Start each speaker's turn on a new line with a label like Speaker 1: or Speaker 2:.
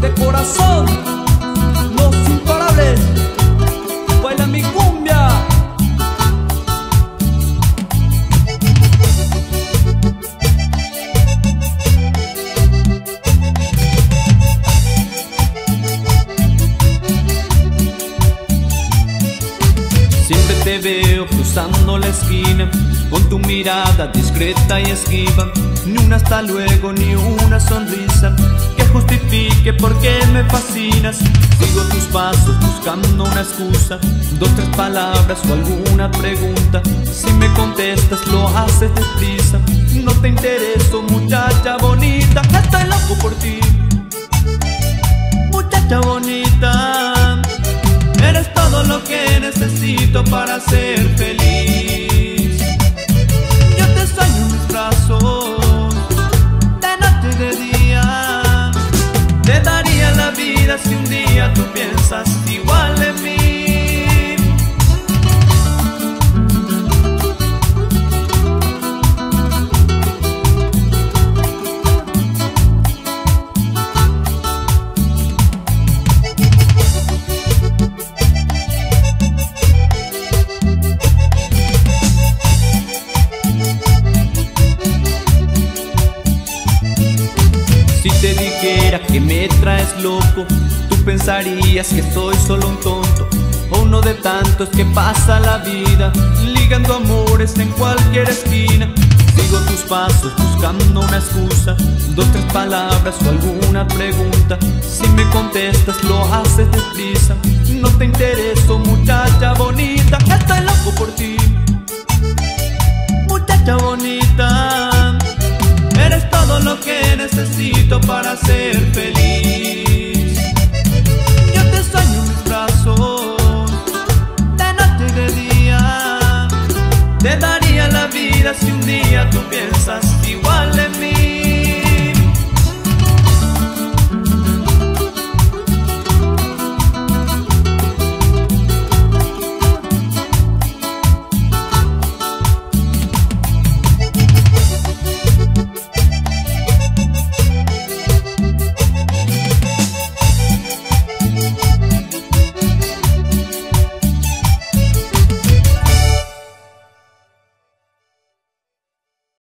Speaker 1: De corazón, los imparables,
Speaker 2: te veo cruzando la esquina Con tu mirada discreta y esquiva. Ni un hasta luego ni una sonrisa Que justifique por qué me fascinas. Sigo tus pasos buscando una excusa Dos, tres palabras o alguna pregunta. Si me contestas lo haces deprisa. No te intereso muchacha bonita para ser feliz. Te dijera que me traes loco, tú pensarías que soy solo un tonto. O uno de tantos que pasa la vida, ligando amores en cualquier esquina. Sigo tus pasos buscando una excusa, dos, tres palabras o alguna pregunta. Si me contestas, lo haces deprisa. No te intereso, muchacha bonita, estoy loco por ti. Muchacha bonita, necesito para ser feliz. Yo te sueño en mis brazos, de noche y de día. Te daría la vida si un día tú piensas igual.